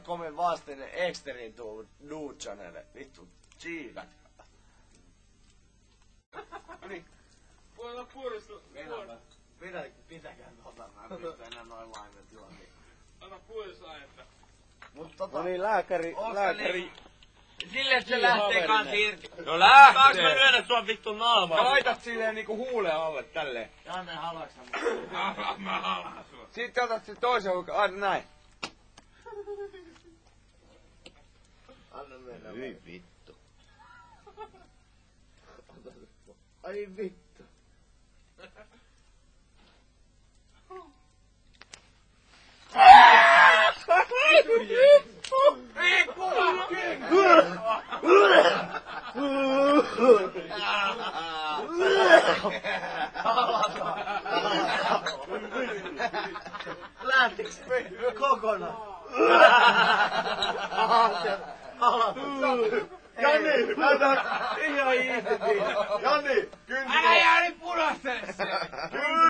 komin vastine Exterin tuu Duchanelle. Vittu, tsiikat. Noniin. Voi olla puolistu. Minä, minä, pitäkää tota, mä en pysty enää noin laimet juomiin. Anna puolisainetta. Mut tota, No niin, lääkäri, se lääkäri. niin- Sille se Niin, lähtee kans irti. No Saanko lähtee! mä lyödä sua vittu naamaan? Laitat silleen niinku huuleen alle tälleen. Janne halaksa mun. Mä halaan sua. Sitten otat sen toisen huuleen, aina näin. Hyi vittu. Ai vittu. Lähtiks kokonaan? ရန်နေလာတာအရာကြီးတည်းရန်နေ